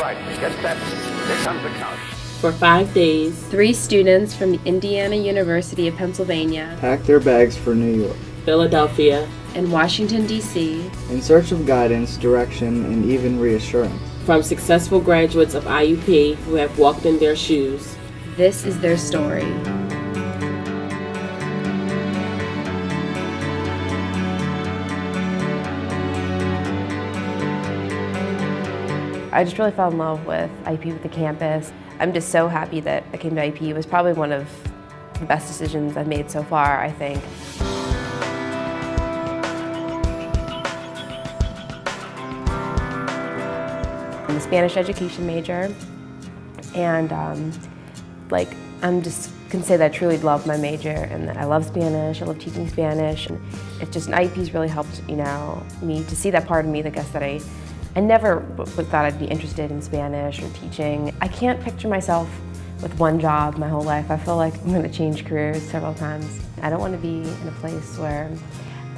All right, get set. Here comes the count. For five days, three students from the Indiana University of Pennsylvania packed their bags for New York, Philadelphia, and Washington, D.C. in search of guidance, direction, and even reassurance. From successful graduates of IUP who have walked in their shoes. This is their story. I just really fell in love with IP with the campus. I'm just so happy that I came to IP. It was probably one of the best decisions I've made so far, I think. I'm a Spanish education major, and um, like I'm just can say that I truly love my major and that I love Spanish. I love teaching Spanish, and it's just IUP's really helped you know me to see that part of me, I guess that I I never thought I'd be interested in Spanish or teaching. I can't picture myself with one job my whole life. I feel like I'm going to change careers several times. I don't want to be in a place where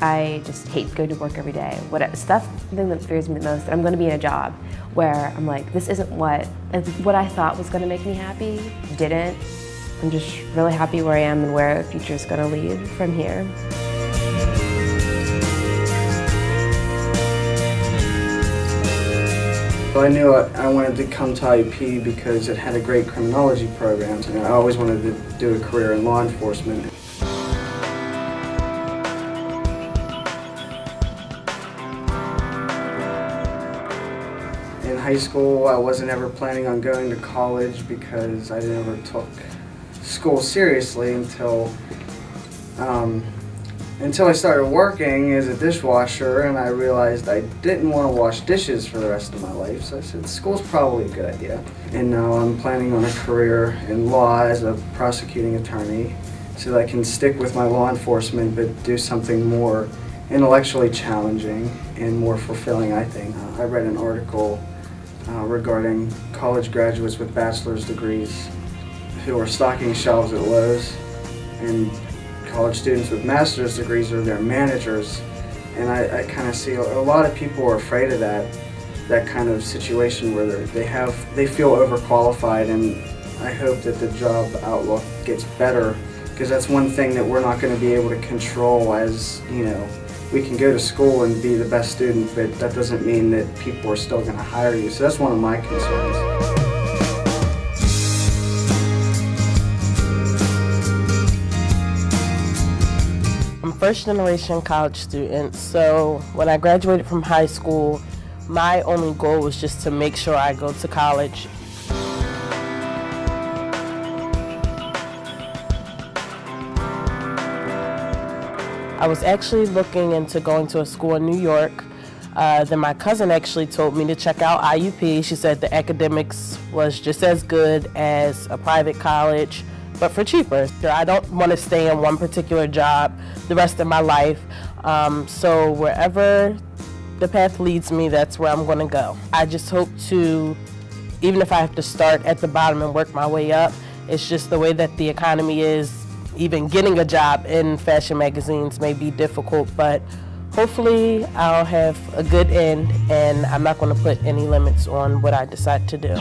I just hate going to work every day. What stuff, the thing that fears me the most, that I'm going to be in a job where I'm like, this isn't what what I thought was going to make me happy. Didn't. I'm just really happy where I am and where the future is going to lead from here. I knew I wanted to come to IUP because it had a great criminology program, and I always wanted to do a career in law enforcement. In high school, I wasn't ever planning on going to college because I never took school seriously until um, until I started working as a dishwasher and I realized I didn't want to wash dishes for the rest of my life. So I said, school's probably a good idea. And now I'm planning on a career in law as a prosecuting attorney so that I can stick with my law enforcement but do something more intellectually challenging and more fulfilling, I think. Uh, I read an article uh, regarding college graduates with bachelor's degrees who are stocking shelves at Lowe's and college students with master's degrees are their managers. And I, I kind of see a, lot of people are afraid of that, that kind of situation where they have, they feel overqualified and I hope that the job outlook gets better because that's one thing that we're not going to be able to control as, you know, we can go to school and be the best student, but that doesn't mean that people are still going to hire you. So that's one of my concerns. First generation college student. So when I graduated from high school, my only goal was just to make sure I go to college. I was actually looking into going to a school in New York. Uh, then my cousin actually told me to check out IUP. She said the academics was just as good as a private college but for cheaper. I don't want to stay in one particular job the rest of my life. Um, so wherever the path leads me, that's where I'm going to go. I just hope to, even if I have to start at the bottom and work my way up, it's just the way that the economy is. Even getting a job in fashion magazines may be difficult, but hopefully I'll have a good end and I'm not going to put any limits on what I decide to do.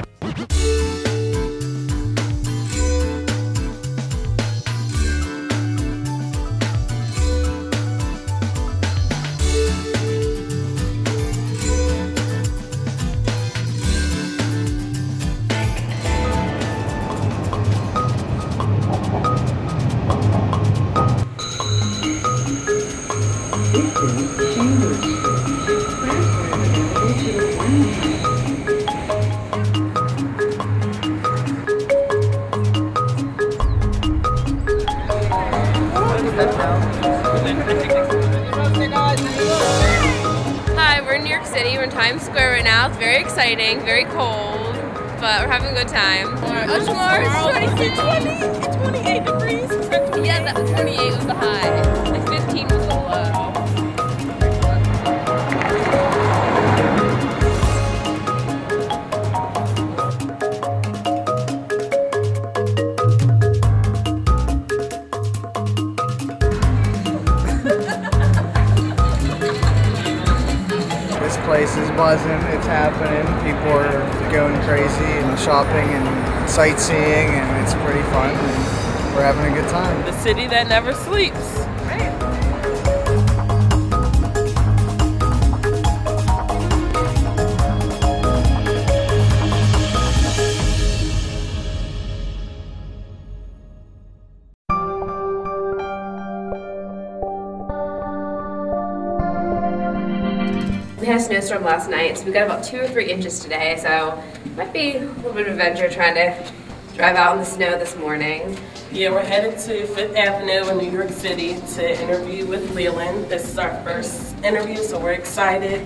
Two or three inches today, so might be a little bit of adventure trying to drive out in the snow this morning. Yeah, we're headed to Fifth Avenue in New York City to interview with Leland. This is our first interview, so we're excited.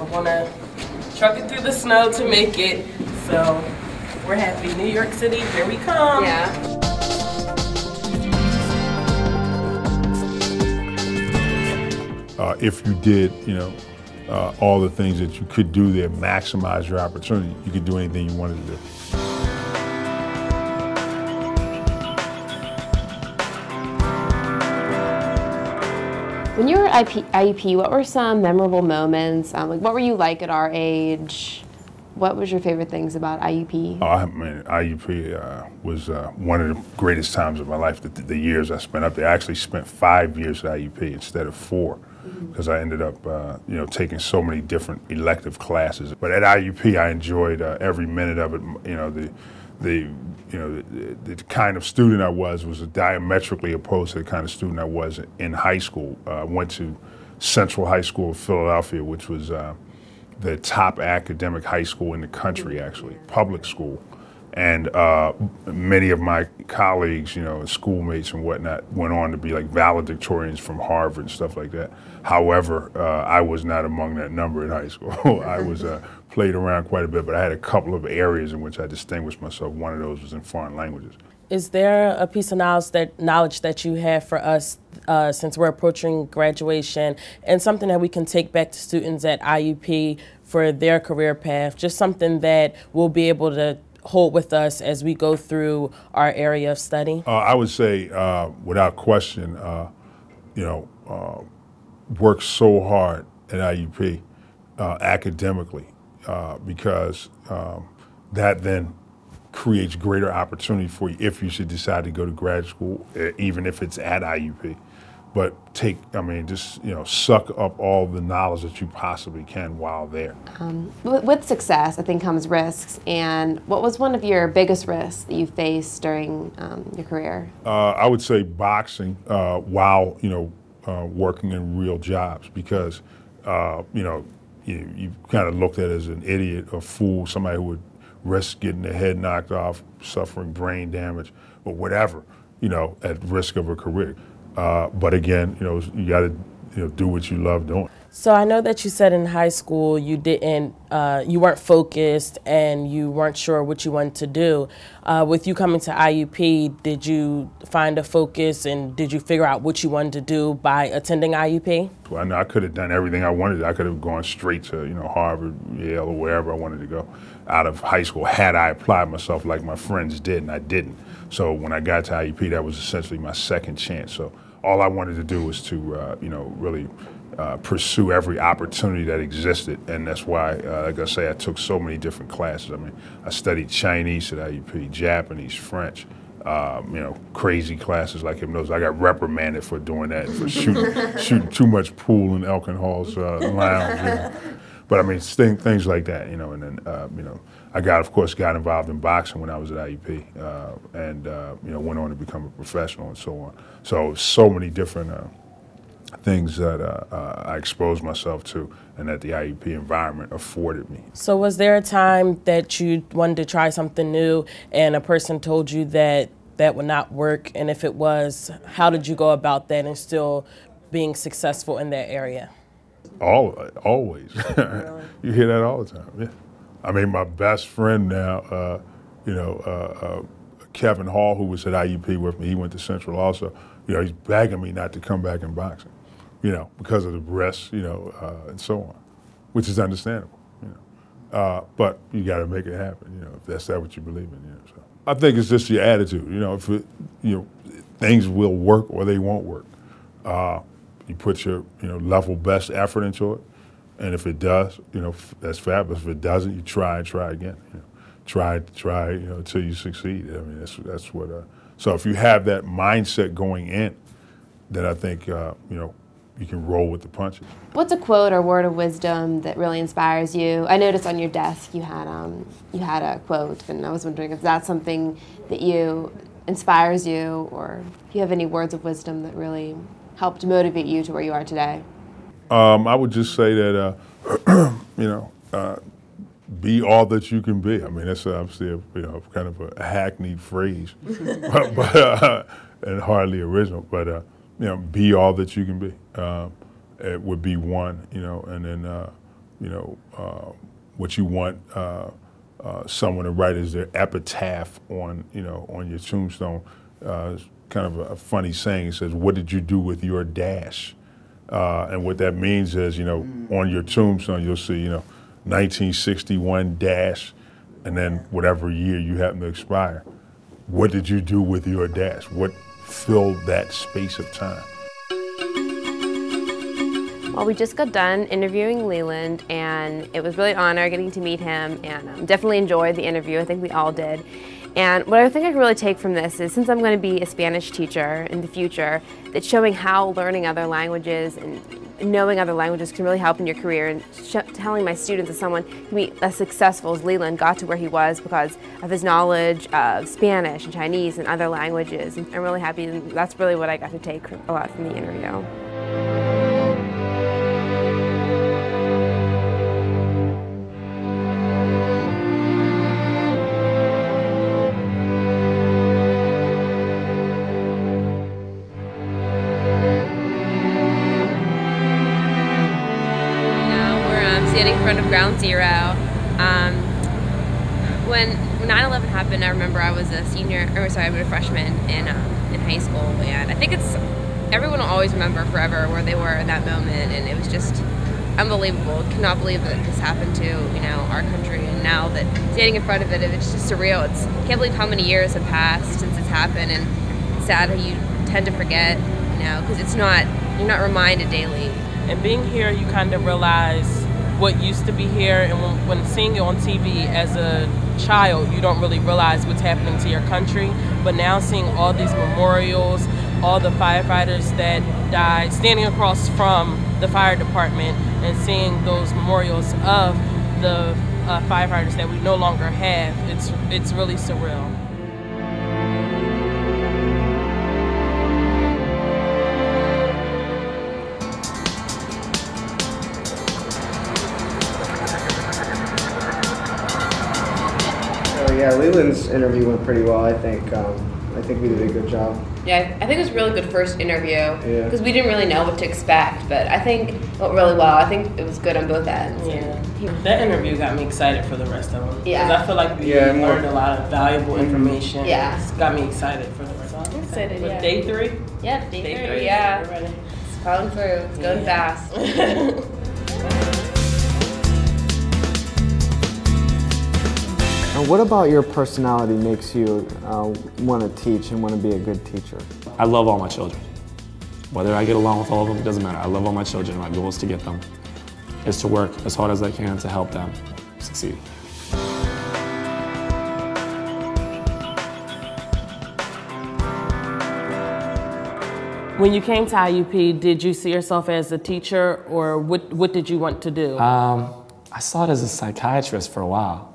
I want to truck it through the snow to make it. So we're happy. New York City, here we come. Yeah. uh, if you did, you know, uh, all the things that you could do there, maximize your opportunity, you could do anything you wanted to do. When you were at IP, IUP, what were some memorable moments? Um, like, what were you like at our age? What was your favorite things about IUP? Oh, I mean, IUP uh, was uh, one of the greatest times of my life. The, the, years I spent up there, I actually spent five years at IUP instead of four, because I ended up, uh, you know, taking so many different elective classes. But at IUP, I enjoyed uh, every minute of it. You know, the the you know the, the, kind of student I was was diametrically opposed to the kind of student I was in high school. Uh, I went to Central High School of Philadelphia, which was uh, the top academic high school in the country, actually, public school. And uh, many of my colleagues, you know, schoolmates and whatnot, went on to be like valedictorians from Harvard and stuff like that. However, uh, I was not among that number in high school. I was uh, played around quite a bit, but I had a couple of areas in which I distinguished myself. One of those was in foreign languages. Is there a piece of knowledge that knowledge that you have for us uh, since we're approaching graduation, and something that we can take back to students at IUP for their career path? Just something that we'll be able to hold with us as we go through our area of study? Uh, I would say, uh, without question, uh, you know, uh, work so hard at IUP uh, academically uh, because um, that then creates greater opportunity for you if you should decide to go to grad school, even if it's at IUP. But take, I mean, just, you know, suck up all the knowledge that you possibly can while there. Um, with success, I think comes risks. And what was one of your biggest risks that you faced during um, your career? Uh, I would say boxing uh, while, you know, uh, working in real jobs because, uh, you know, you, you kind of looked at as an idiot, a fool, somebody who would risk getting their head knocked off, suffering brain damage, or whatever, you know, at risk of a career. Uh, but again, you know, you got to you know do what you love doing. So I know that you said in high school you didn't, uh, you weren't focused and you weren't sure what you wanted to do. Uh, with you coming to IUP, did you find a focus and did you figure out what you wanted to do by attending IUP? Well, I know I could have done everything I wanted. I could have gone straight to you know Harvard, Yale, or wherever I wanted to go out of high school had I applied myself like my friends did, and I didn't. So when I got to IUP, that was essentially my second chance. So all I wanted to do was to uh, you know really uh, pursue every opportunity that existed, and that's why, uh, like I say, I took so many different classes. I mean, I studied Chinese at IUP, Japanese, French. Um, you know, crazy classes like hypnosis. I got reprimanded for doing that, for shooting, shooting too much pool in Elkin Hall's uh, lounge. You know. But I mean, things like that, you know. And then, uh, you know, I got, of course, got involved in boxing when I was at IUP, uh, and uh, you know, went on to become a professional and so on. So, so many different things that uh, uh, I exposed myself to and that the IUP environment afforded me. So, was there a time that you wanted to try something new and a person told you that that would not work? And if it was, how did you go about that and still being successful in that area? All, always. you hear that all the time, yeah. I mean, my best friend now, uh, you know, uh, uh, Kevin Hall, who was at IUP with me, he went to Central also. You know, he's begging me not to come back in boxing you know, because of the breasts, you know, uh, and so on, which is understandable, you know. Uh, but you got to make it happen, you know, if that's that what you believe in, you know. So I think it's just your attitude, you know. If it, you know, things will work or they won't work. Uh, you put your you know level best effort into it, And if it does, you know, that's fabulous. If it doesn't, you try and try again. You know, try, try, you know, until you succeed. I mean, that's that's what. Uh, so if you have that mindset going in, then I think uh, you know you can roll with the punches. What's a quote or word of wisdom that really inspires you? I noticed on your desk you had um, you had a quote, and I was wondering if that's something that you inspires you, or if you have any words of wisdom that really helped motivate you to where you are today. Um, I would just say that uh, you know, uh, be all that you can be. I mean, that's obviously a, you know kind of a hackneyed phrase, but, but uh, and hardly original. But uh, you know, be all that you can be. Um, it would be one, you know, and then uh, you know uh, what you want uh, uh, someone to write as their epitaph on you know on your tombstone. Uh, kind of a, a funny saying. It says, "What did you do with your dash?" Uh, and what that means is, you know, on your tombstone you'll see, you know, 1961 dash, and then whatever year you happen to expire. What did you do with your dash? What filled that space of time? Well, we just got done interviewing Leland, and it was really an honor getting to meet him, and um, definitely enjoyed the interview. I think we all did. And what I think I can really take from this is since I'm going to be a Spanish teacher in the future, that showing how learning other languages and knowing other languages can really help in your career and telling my students that someone can be as successful as Leland got to where he was because of his knowledge of Spanish and Chinese and other languages. And I'm really happy and that's really what I got to take a lot from the interview. When 9/11 happened, I remember I was a senior, or sorry, I was a freshman in um, in high school, and I think it's everyone will always remember forever where they were in that moment, and it was just unbelievable. Cannot believe that this happened to you know our country, and now that standing in front of it, it's just surreal. It's can't believe how many years have passed since it's happened, and it's sad how you tend to forget, you know, because it's not you're not reminded daily. And being here, you kind of realize what used to be here and when, when, seeing it on TV as a child you don't really realize what's happening to your country. But now seeing all these memorials all the firefighters that died standing across from the fire department and seeing those memorials of the uh, firefighters that we no longer have it's it's really surreal yeah, Leland's interview went pretty well. I think. Um, I think we did a good job. Yeah, I think it was a really good first interview because yeah. we didn't really know what to expect, but I think it went really well. I think it was good on both ends. Yeah, that interview got me excited for the rest of them. Yeah, because I feel like we yeah, learned a lot of valuable mm-hmm. information. Yeah, it's got me excited for the rest. of them. excited. yeah. Day three. Yeah, day, day three. three. Yeah, it's calling through. It's going yeah. fast. what about your personality makes you uh, want to teach and want to be a good teacher? I love all my children. Whether I get along with all of them, it doesn't matter. I love all my children. My goal is to get them, is to work as hard as I can to help them succeed. When you came to IUP, did you see yourself as a teacher or what, what did you want to do? Um, I saw it as a psychiatrist for a while.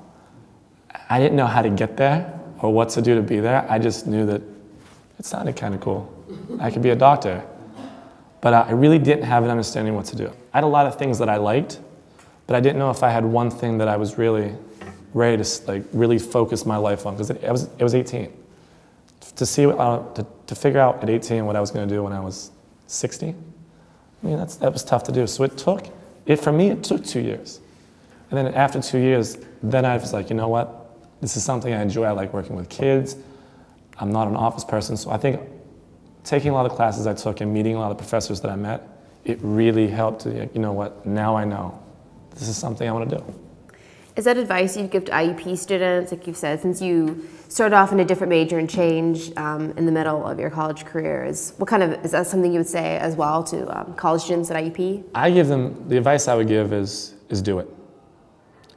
I didn't know how to get there or what to do to be there. I just knew that it sounded kind of cool. I could be a doctor. But I really didn't have an understanding what to do. I had a lot of things that I liked, but I didn't know if I had one thing that I was really ready to like really focus my life on because it, it, was it was 18. To see what, uh, to, to figure out at 18 what I was going to do when I was 60. I mean that's that was tough to do. So it took it for me it took two years, and then after two years, then I was like, you know what? This is something I enjoy. I like working with kids. I'm not an office person, so I think taking a lot of classes I took and meeting a lot of professors that I met, it really helped to, you know what, now I know. This is something I want to do. Is that advice you'd give to IUP students, like you've said, since you started off in a different major and changed um, in the middle of your college career? Is what kind of is that something you would say as well to um, college students at IUP? I give them the advice I would give is is do it.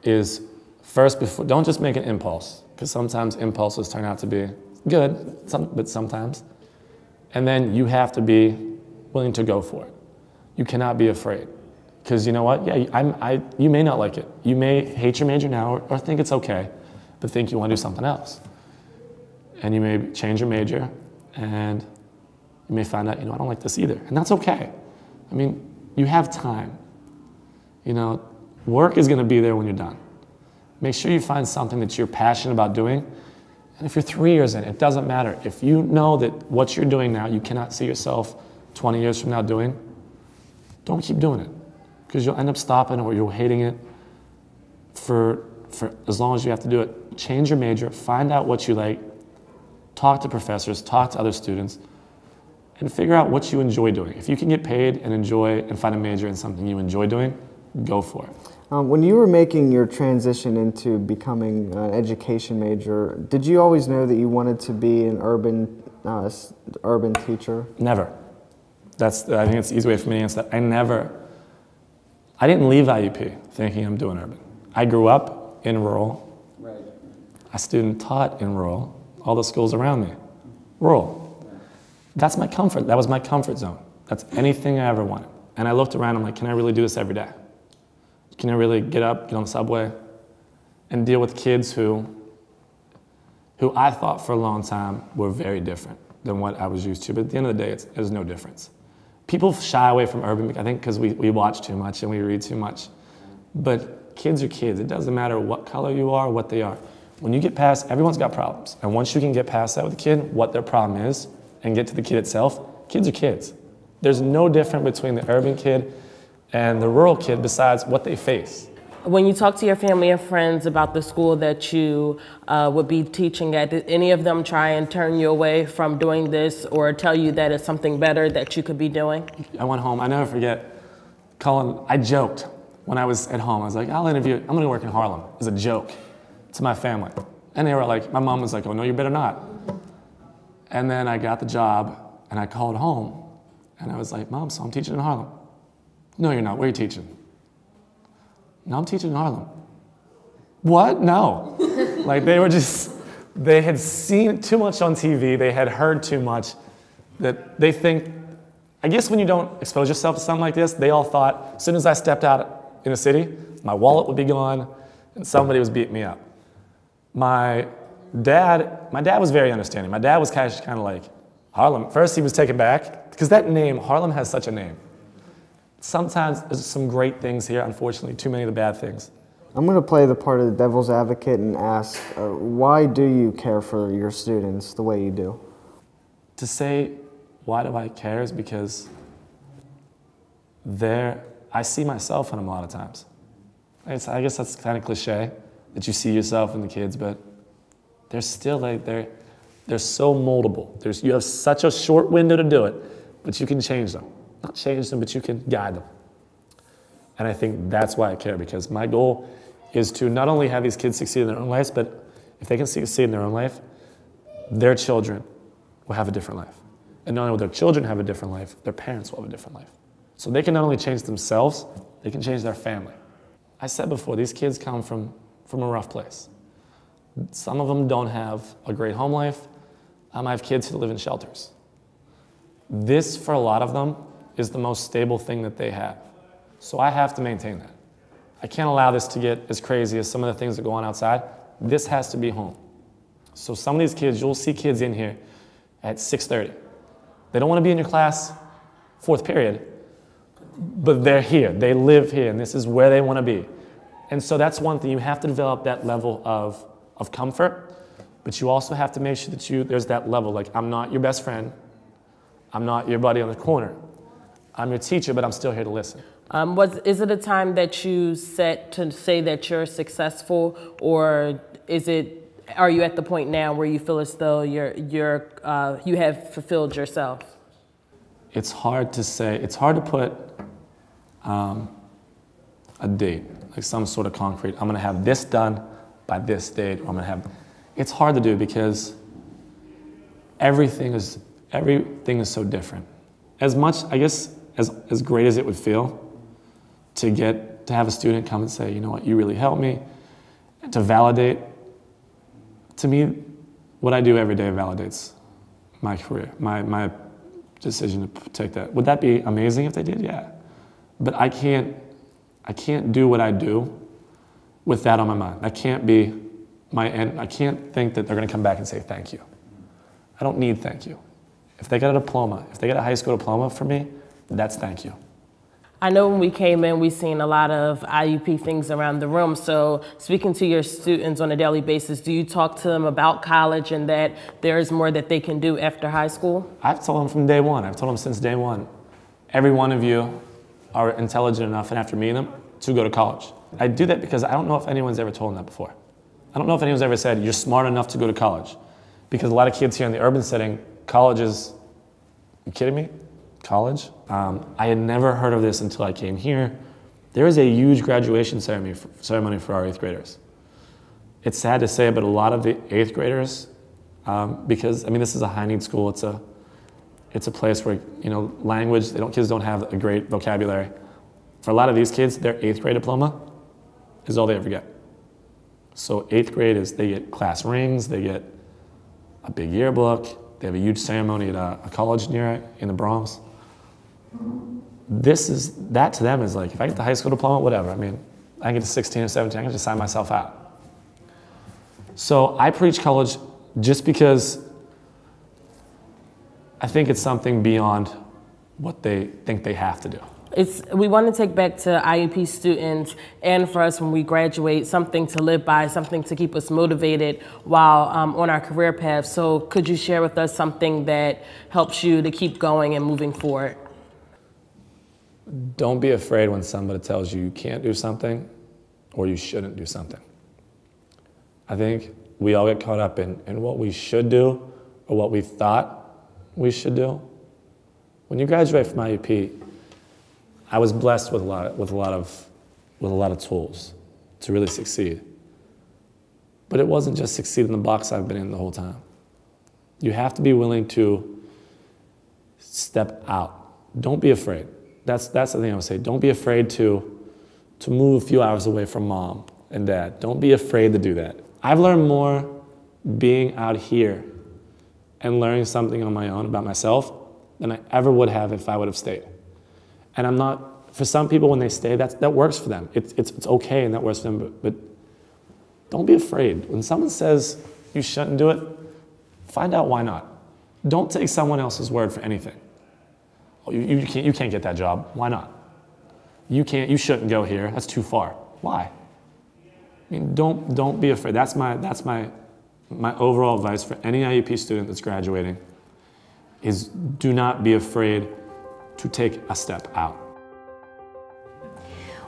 Is first before don't just make an impulse because sometimes impulses turn out to be good, some, but sometimes, and then you have to be willing to go for it. You cannot be afraid. Because you know what? Yeah, I'm, I, you may not like it. You may hate your major now or, or think it's okay, but think you want to do something else. And you may change your major and you may find out, you know, I don't like this either. And that's okay. I mean, you have time. You know, work is going to be there when you're done. Make sure you find something that you're passionate about doing. And if you're three years in, it doesn't matter. If you know that what you're doing now, you cannot see yourself 20 years from now doing, don't keep doing it because you'll end up stopping or you're hating it for, for as long as you have to do it. Change your major, find out what you like, talk to professors, talk to other students, and figure out what you enjoy doing. If you can get paid and enjoy and find a major in something you enjoy doing, go for it. Um, when you were making your transition into becoming an education major, did you always know that you wanted to be an urban, uh, urban teacher? Never. That's, I think it's the easy way for me to answer that. I never I didn't leave IUP thinking I'm doing urban. I grew up in rural. Right. I student taught in rural, all the schools around me, rural. That's my comfort. That was my comfort zone. That's anything I ever wanted. And I looked around, I'm like, can I really do this every day? Can I really get up, get on the subway, and deal with kids who, who I thought for a long time were very different than what I was used to. But at the end of the day, it's, there's no difference people shy away from urban, I think, because we, we watch too much and we read too much. But kids are kids. It doesn't matter what color you are, what they are. When you get past, everyone's got problems. And once you can get past that with a kid, what their problem is, and get to the kid itself, kids are kids. There's no difference between the urban kid and the rural kid besides what they face. When you talk to your family and friends about the school that you uh, would be teaching at, did any of them try and turn you away from doing this or tell you that it's something better that you could be doing? I went home, I never forget, Colin, I joked when I was at home. I was like, I'll interview, I'm gonna work in Harlem as a joke to my family. And they were like, my mom was like, oh no, you better not. And then I got the job and I called home and I was like, mom, so I'm teaching in Harlem. No, you're not, where are you teaching? No, I'm teaching in Harlem. What? No. like they were just, they had seen too much on TV, they had heard too much that they think, I guess when you don't expose yourself to something like this, they all thought as soon as I stepped out in the city, my wallet would be gone and somebody was beating me up. My dad, my dad was very understanding. My dad was kind of, kind of like, Harlem. First, he was taken back because that name, Harlem has such a name. Sometimes there's some great things here, unfortunately, too many of the bad things. I'm going to play the part of the devil's advocate and ask, uh, why do you care for your students the way you do? To say, why do I care is because there, I see myself in them a lot of times. It's, I guess that's kind of cliche that you see yourself in the kids, but they're still like, they're, they're so moldable. There's, you have such a short window to do it, but you can change them not change them, but you can guide them. And I think that's why I care because my goal is to not only have these kids succeed in their own lives, but if they can succeed in their own life, their children will have a different life. And not only will their children have a different life, their parents will have a different life. So they can not only change themselves, they can change their family. I said before, these kids come from, from a rough place. Some of them don't have a great home life. Um, I have kids who live in shelters. This, for a lot of them, is the most stable thing that they have. So I have to maintain that. I can't allow this to get as crazy as some of the things that go on outside. This has to be home. So some of these kids, you'll see kids in here at 6.30. They don't want to be in your class fourth period, but they're here. They live here, and this is where they want to be. And so that's one thing. You have to develop that level of, of comfort, but you also have to make sure that you, there's that level. Like, I'm not your best friend. I'm not your buddy on the corner. I'm your teacher, but I'm still here to listen. Um, was is it a time that you set to say that you're successful, or is it? Are you at the point now where you feel as though you're you're uh, you have fulfilled yourself? It's hard to say. It's hard to put um, a date. like some sort of concrete. I'm gonna have this done by this date, or I'm gonna have. It's hard to do because everything is everything is so different. As much, I guess, as as great as it would feel to get to have a student come and say, you know what, you really helped me, and to validate. To me, what I do every day validates my career, my my decision to take that. Would that be amazing if they did? Yeah. But I can't, I can't do what I do with that on my mind. I can't be my end. I can't think that they're going to come back and say thank you. I don't need thank you. If they get a diploma, if they get a high school diploma for me, that's thank you. I know when we came in, we seen a lot of IUP things around the room. So speaking to your students on a daily basis, do you talk to them about college and that there is more that they can do after high school? I've told them from day one. I've told them since day one. Every one of you are intelligent enough, and after meeting them, to go to college. I do that because I don't know if anyone's ever told them that before. I don't know if anyone's ever said you're smart enough to go to college, because a lot of kids here in the urban setting, college is. You kidding me? College. Um, I had never heard of this until I came here. There is a huge graduation ceremony for, ceremony for our eighth graders. It's sad to say, but a lot of the eighth graders, um, because I mean, this is a high need school. It's a, it's a place where you know language. They don't kids don't have a great vocabulary. For a lot of these kids, their eighth grade diploma is all they ever get. So eighth grade is they get class rings, they get a big yearbook, they have a huge ceremony at a, a college near it in the Bronx this is that to them is like if I get the high school diploma, whatever. I mean, I get to 16 or 17, I can just sign myself out. So I preach college just because I think it's something beyond what they think they have to do. It's, we want to take back to IUP students and for us when we graduate, something to live by, something to keep us motivated while um, on our career path. So could you share with us something that helps you to keep going and moving forward? Don't be afraid when somebody tells you you can't do something or you shouldn't do something. I think we all get caught up in, in what we should do or what we thought we should do. When you graduate from IUP, I was blessed with a lot, with a lot, of, with a lot of tools to really succeed. But it wasn't just succeed in the box I've been in the whole time. You have to be willing to step out. Don't be afraid that's, that's the thing I would say. Don't be afraid to, to move a few hours away from mom and dad. Don't be afraid to do that. I've learned more being out here and learning something on my own about myself than I ever would have if I would have stayed. And I'm not, for some people when they stay, that's, that works for them. It's, it's, it's okay and that works for them, but, but don't be afraid. When someone says you shouldn't do it, find out why not. Don't take someone else's word for anything. You, you, can't, you can't get that job. Why not? You can't, you shouldn't go here. That's too far. Why? I mean, don't, don't be afraid. That's my, that's my, my overall advice for any IUP student that's graduating is do not be afraid to take a step out.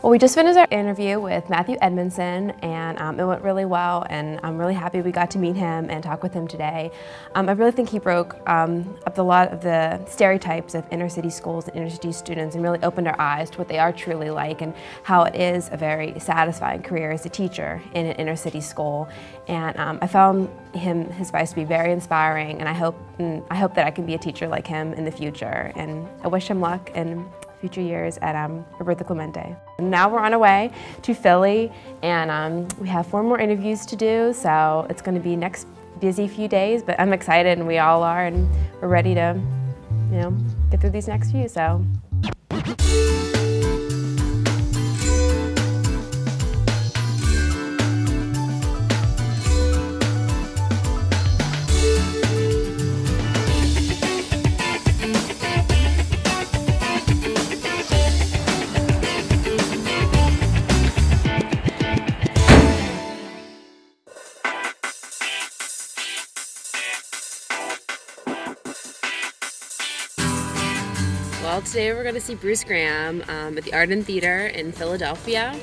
Well, we just finished our interview with Matthew Edmondson, and um, it went really well, and I'm really happy we got to meet him and talk with him today. Um, I really think he broke um, up a lot of the stereotypes of inner city schools and inner city students and really opened our eyes to what they are truly like and how it is a very satisfying career as a teacher in an inner city school. And um, I found him, his advice to be very inspiring, and I hope, and I hope that I can be a teacher like him in the future. And I wish him luck and future years at um, Roberto Clemente. Now we're on our way to Philly and um, we have four more interviews to do so it's going to be next busy few days but I'm excited and we all are and we're ready to you know get through these next few so. Well, today we're going to see Bruce Graham um, at the Arden Theater in Philadelphia.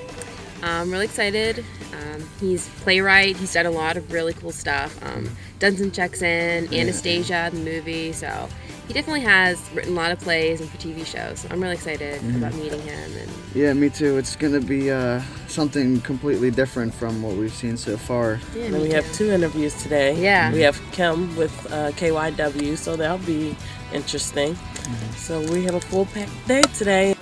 I'm really excited. Um, he's playwright. He's done a lot of really cool stuff. Um, Dunston Checks In, Anastasia, the movie. So he definitely has written a lot of plays and for TV shows. So I'm really excited Mhm. about meeting him. And Yeah, me too. It's gonna be uh, something completely different from what we've seen so far. Yeah, And we have two interviews today. Yeah. We have Kim with uh, KYW, so that'll be interesting. So we have a full packed day today.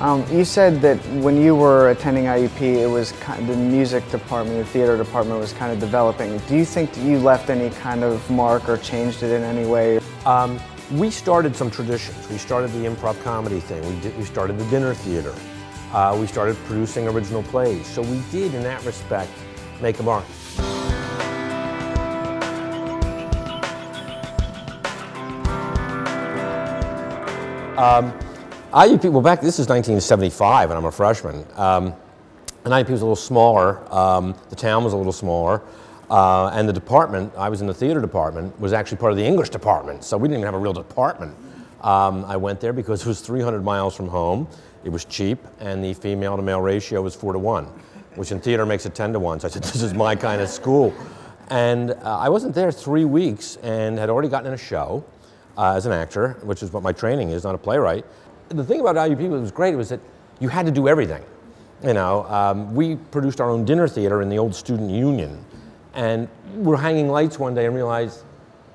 Um, you said that when you were attending IUP, it was kind of the music department, the theater department was kind of developing. Do you think that you left any kind of mark or changed it in any way? Um, we started some traditions. We started the improv comedy thing. We, did, we started the dinner theater. Uh, we started producing original plays. So we did, in that respect, make a mark. Um, IUP, well, back, this is 1975, and I'm a freshman. Um, and IUP was a little smaller. Um, the town was a little smaller. Uh, and the department, I was in the theater department, was actually part of the English department. So we didn't even have a real department. Um, I went there because it was 300 miles from home. It was cheap, and the female to male ratio was four to one, which in theater makes it 10 to one. So I said, this is my kind of school. And uh, I wasn't there three weeks and had already gotten in a show uh, as an actor, which is what my training is, not a playwright. The thing about IUP that was great was that you had to do everything. You know, um, we produced our own dinner theater in the old student union, and we're hanging lights one day and realized,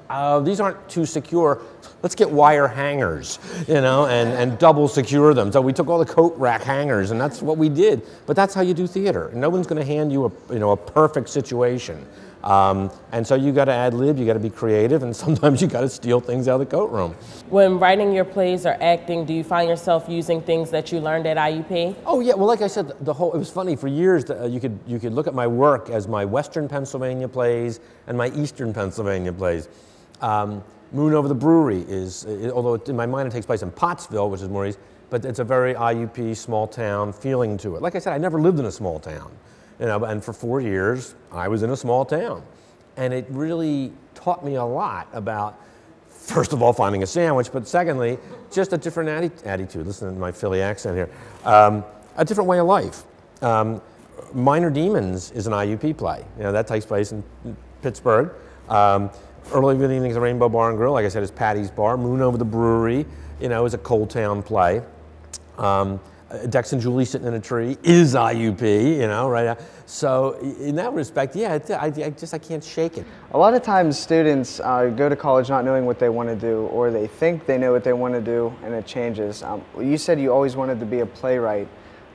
uh, these aren't too secure. Let's get wire hangers, you know, and, and double secure them. So we took all the coat rack hangers, and that's what we did. But that's how you do theater. No one's going to hand you a, you know, a perfect situation. Um, and so you got to ad lib, you got to be creative, and sometimes you got to steal things out of the coat room. When writing your plays or acting, do you find yourself using things that you learned at IUP? Oh yeah, well, like I said, the whole it was funny for years. Uh, you could you could look at my work as my Western Pennsylvania plays and my Eastern Pennsylvania plays. Um, Moon over the Brewery is, it, although it, in my mind it takes place in Pottsville, which is more east, but it's a very IUP small town feeling to it. Like I said, I never lived in a small town, and for four years I was in a small town, and it really taught me a lot about first of all, finding a sandwich, but secondly, just a different atti- attitude. Listen to my Philly accent here. Um, a different way of life. Um, Minor Demons is an IUP play. You know, that takes place in Pittsburgh. Um, Early Good Evenings at Rainbow Bar and Grill, like I said, is Patty's Bar. Moon Over the Brewery, you know, is a Coal Town play. Um, Dex and Julie sitting in a tree is IUP, you know, right? So in that respect, yeah, I, I just I can't shake it. A lot of times students uh, go to college not knowing what they want to do or they think they know what they want to do and it changes. Um, you said you always wanted to be a playwright.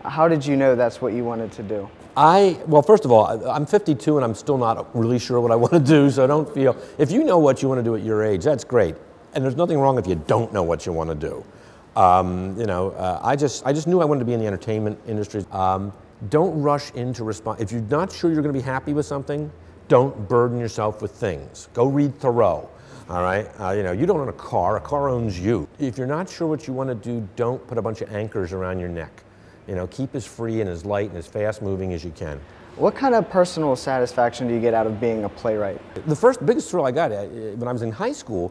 How did you know that's what you wanted to do? I, well, first of all, I'm 52 and I'm still not really sure what I want to do, so I don't feel, if you know what you want to do at your age, that's great. And there's nothing wrong if you don't know what you want to do. Um, you know, uh, I, just, I just knew I wanted to be in the entertainment industry. Um, don't rush into response. If you're not sure you're going to be happy with something, don't burden yourself with things. Go read Thoreau. All right, uh, you know, you don't own a car, a car owns you. If you're not sure what you want to do, don't put a bunch of anchors around your neck. You know, keep as free and as light and as fast moving as you can. What kind of personal satisfaction do you get out of being a playwright? The first biggest thrill I got uh, when I was in high school,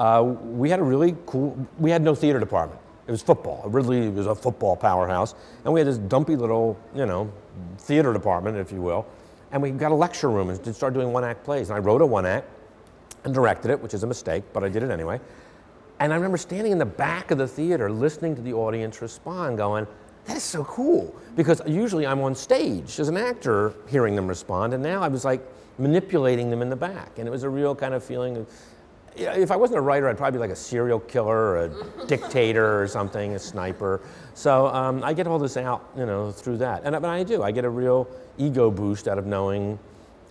uh, we had a really cool, we had no theater department. It was football. Ridley was a football powerhouse. And we had this dumpy little, you know, theater department, if you will. And we got a lecture room and started doing one act plays. And I wrote a one act and directed it, which is a mistake, but I did it anyway. And I remember standing in the back of the theater listening to the audience respond, going, that is so cool. Because usually I'm on stage as an actor hearing them respond, and now I was like manipulating them in the back. And it was a real kind of feeling of, yeah, if I wasn't a writer, I'd probably be like a serial killer or a dictator or something, a sniper. So um, I get all this out, you know, through that. And I, but I do. I get a real ego boost out of knowing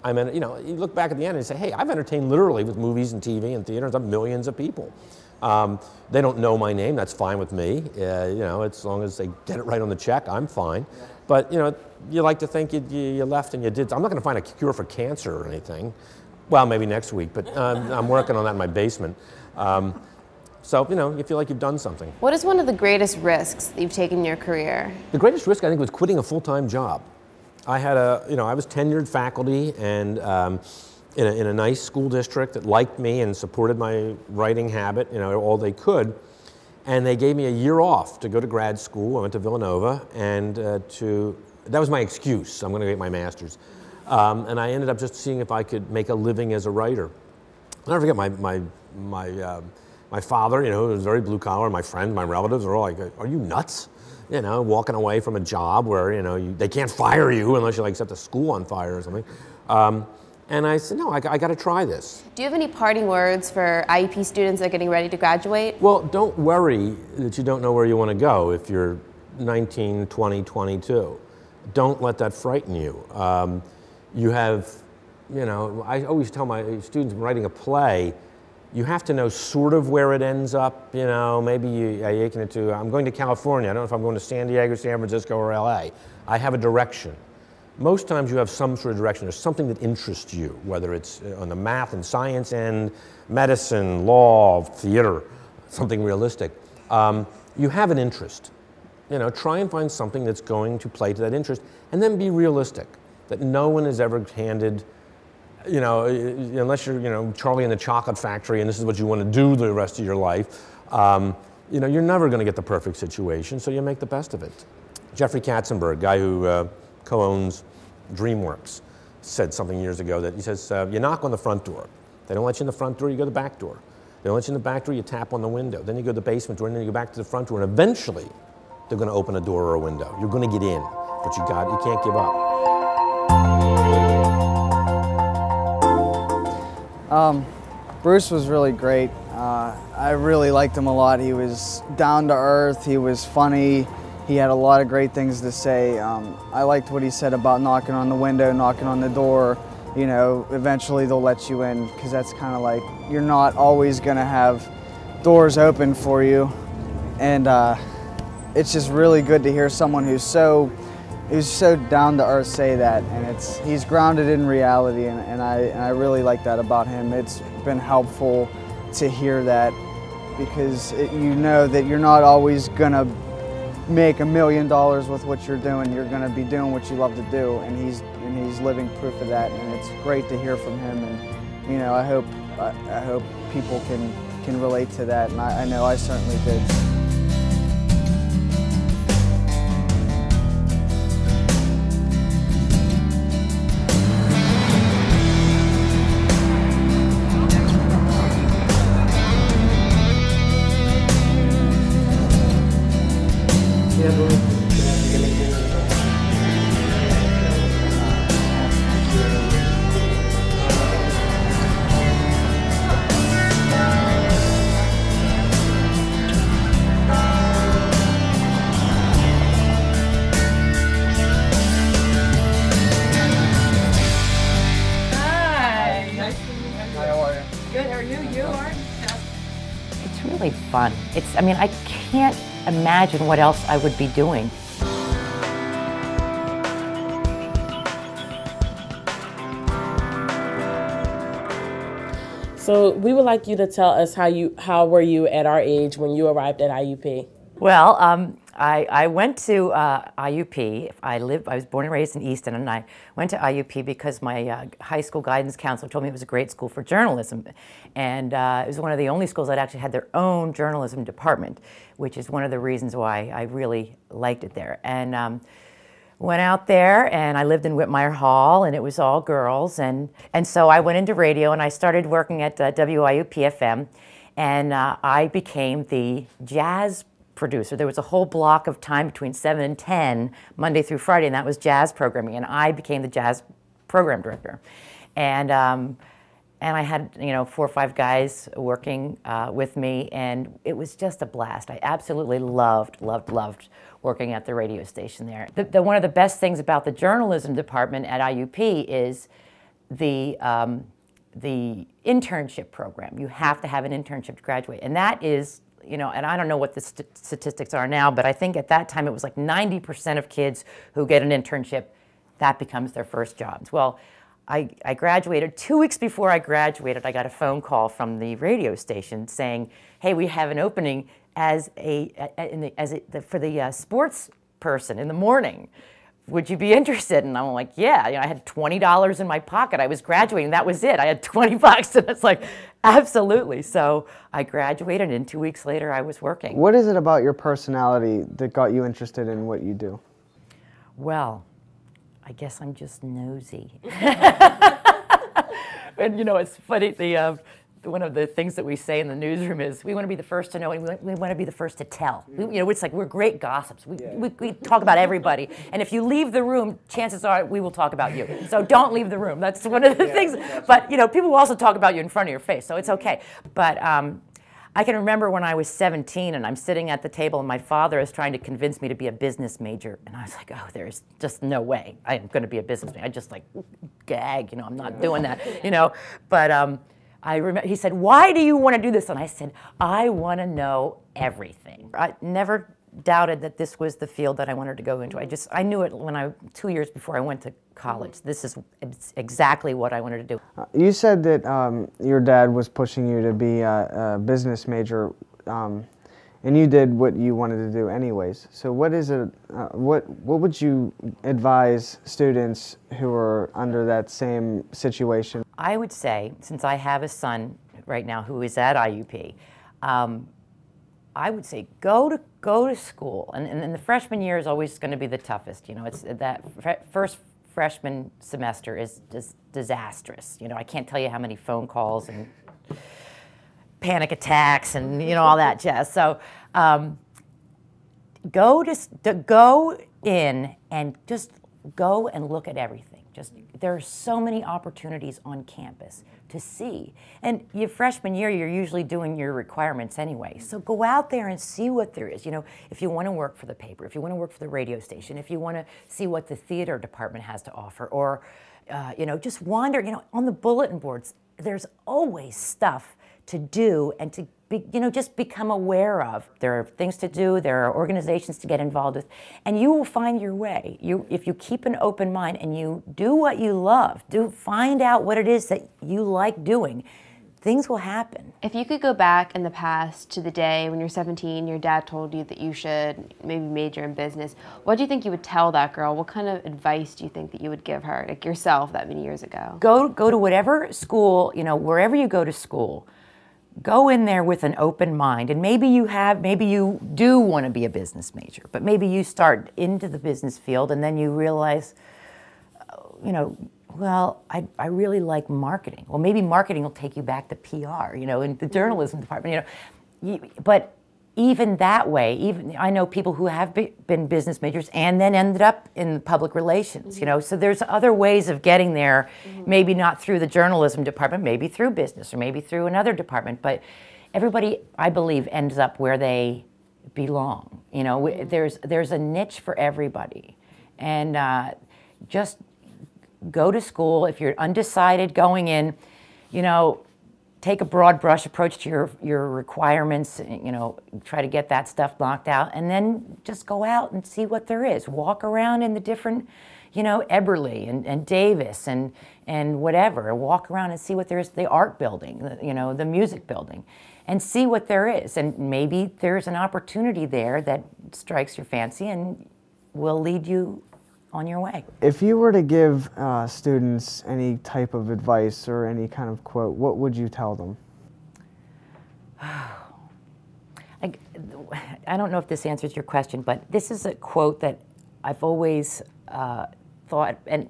I'm in, you know, you look back at the end and say, hey, I've entertained literally with movies and TV and theaters of millions of people. Um, they don't know my name, that's fine with me. Uh, you know, as long as they get it right on the check, I'm fine. But, you know, you like to think you, you, you left and you did. I'm not going to find a cure for cancer or anything. Well, maybe next week, but um, I'm working on that in my basement. Um, so, you know, you feel like you've done something. What is one of the greatest risks that you've taken in your career? The greatest risk, I think, was quitting a full-time job. I had a, you know, I was tenured faculty and um, in, a, in a nice school district that liked me and supported my writing habit, you know, all they could. And they gave me a year off to go to grad school. I went to Villanova and uh, to That was my excuse. I'm going to get my master's. Um, and I ended up just seeing if I could make a living as a writer. I'll never forget my, my, my, uh, my father, you know, was very blue collar. My friends, my relatives are all like, are you nuts? You know, walking away from a job where, you know, you, they can't fire you unless you like set the school on fire or something. Um, and I said, no, I, I got to try this. Do you have any parting words for IUP students that are getting ready to graduate? Well, don't worry that you don't know where you want to go if you're 19, 20, 22. Don't let that frighten you. Um, you have, you know, I always tell my students writing a play, you have to know sort of where it ends up. You know, maybe you, I akin it to, I'm going to California. I don't know if I'm going to San Diego, San Francisco, or LA. I have a direction. Most times you have some sort of direction. There's something that interests you, whether it's uh, on the math and science end, medicine, law, theater, something realistic. Um, you have an interest. You know, try and find something that's going to play to that interest, and then be realistic. That no one has ever handed you know, unless you're, you know, Charlie in the Chocolate Factory and this is what you want to do the rest of your life, um, you know, you're never going to get the perfect situation, so you make the best of it. Jeffrey Katzenberg, guy who uh, co-owns DreamWorks, said something years ago that he says, uh, you knock on the front door. They don't let you in the front door, you go to the back door. They don't let you in the back door, you tap on the window. Then you go to the basement door, and then you go back to the front door, and eventually they're going to open a door or a window. You're going to get in, but you got, you can't give up. Um, Bruce was really great. Uh, I really liked him a lot. He was down to earth, he was funny, he had a lot of great things to say. Um, I liked what he said about knocking on the window, knocking on the door. You know, eventually they'll let you in because that's kind of like you're not always going to have doors open for you. And uh, it's just really good to hear someone who's so He's so down to earth say that and it's he's grounded in reality and, and, I, and I really like that about him. It's been helpful to hear that because it, you know that you're not always gonna make a million dollars with what you're doing. You're gonna be doing what you love to do and he's and he's living proof of that and it's great to hear from him and you know I hope I, I hope people can can relate to that and I, I know I certainly did. I mean, I can't imagine what else I would be doing. So we would like you to tell us how you how were you at our age when you arrived at IUP? Well, um, I, I went to uh, IUP. I lived. I was born and raised in Easton, and I went to IUP because my uh, high school guidance counselor told me it was a great school for journalism, and uh, it was one of the only schools that actually had their own journalism department, which is one of the reasons why I really liked it there. And um, went out there, and I lived in Whitmyre Hall, and it was all girls, and and so I went into radio, and I started working at uh, WIUP FM, and uh, I became the jazz producer. There was a whole block of time between 7 and 10, Monday through Friday, and that was jazz programming. And I became the jazz program director. And, um, and I had, you know, four or five guys working uh, with me, and it was just a blast. I absolutely loved, loved, loved working at the radio station there. The, the, one of the best things about the journalism department at IUP is the, um, the internship program. You have to have an internship to graduate, and that is you know, and I don't know what the st statistics are now, but I think at that time it was like 90% of kids who get an internship, that becomes their first jobs. Well, I, I, graduated. Two weeks before I graduated, I got a phone call from the radio station saying, hey, we have an opening as a, the, as a, the, for the uh, sports person in the morning would you be interested? And I'm like, yeah. You know, I had $20 in my pocket. I was graduating. That was it. I had 20 bucks. And it's like, absolutely. So I graduated, and two weeks later, I was working. What is it about your personality that got you interested in what you do? Well, I guess I'm just nosy. and you know, it's funny. The uh, one of the things that we say in the newsroom is we want to be the first to know and we, we want to be the first to tell. We, you know, it's like we're great gossips. We, yeah. we, we, talk about everybody. And if you leave the room, chances are we will talk about you. So don't leave the room. That's one of the yeah, things. But, you know, people will also talk about you in front of your face, so it's okay. But um, I can remember when I was 17 and I'm sitting at the table and my father is trying to convince me to be a business major. And I was like, oh, there's just no way I'm going to be a business major. I just like gag, you know, I'm not doing that, you know. But um, I remember he said, "Why do you want to do this?" And I said, "I want to know everything." I never doubted that this was the field that I wanted to go into. I just I knew it when I two years before I went to college. This is exactly what I wanted to do. Uh, you said that um, your dad was pushing you to be a, a business major. Um, and you did what you wanted to do anyways. So what is it? Uh, what what would you advise students who are under that same situation? I would say, since I have a son right now who is at IUP, um, I would say go to go to school, and, and, and the freshman year is always going to be the toughest. You know, it's that first freshman semester is just disastrous. You know, I can't tell you how many phone calls and panic attacks and you know all that jazz. So um, go to, to go in and just go and look at everything. Just there are so many opportunities on campus to see. And your freshman year, you're usually doing your requirements anyway. So go out there and see what there is. You know, if you want to work for the paper, if you want to work for the radio station, if you want to see what the theater department has to offer, or uh, you know, just wander. You know, on the bulletin boards, there's always stuff to do and to be, you know just become aware of. There are things to do. There are organizations to get involved with, and you will find your way. You, if you keep an open mind and you do what you love, do find out what it is that you like doing. Things will happen. If you could go back in the past to the day when you're 17, your dad told you that you should maybe major in business, what do you think you would tell that girl? What kind of advice do you think that you would give her, like yourself that many years ago? Go, go to whatever school, you know, wherever you go to school go in there with an open mind. And maybe you have maybe you do want to be a business major but maybe you start into the business field and then you realize oh, you know well I, I really like marketing. Well maybe marketing will take you back to pr you know in the mm-hmm. journalism department you know. You, but even that way, even I know people who have be, been business majors and then ended up in public relations, mm-hmm. you know. So there's other ways of getting there, mm-hmm. maybe not through the journalism department, maybe through business or maybe through another department, but everybody I believe ends up where they belong. You know, mm-hmm. there's there's a niche for everybody. And uh, just go to school if you're undecided going in, you know, take a broad brush approach to your, your requirements, you know, try to get that stuff knocked out, and then just go out and see what there is. Walk around in the different, you know, Eberly and, and Davis and, and whatever. Walk around and see what there is, the art building, the, you know, the music building, and see what there is. And maybe there's an opportunity there that strikes your fancy and will lead you on your way. If you were to give uh, students any type of advice or any kind of quote, what would you tell them? I, I don't know if this answers your question, but this is a quote that I've always uh, thought, and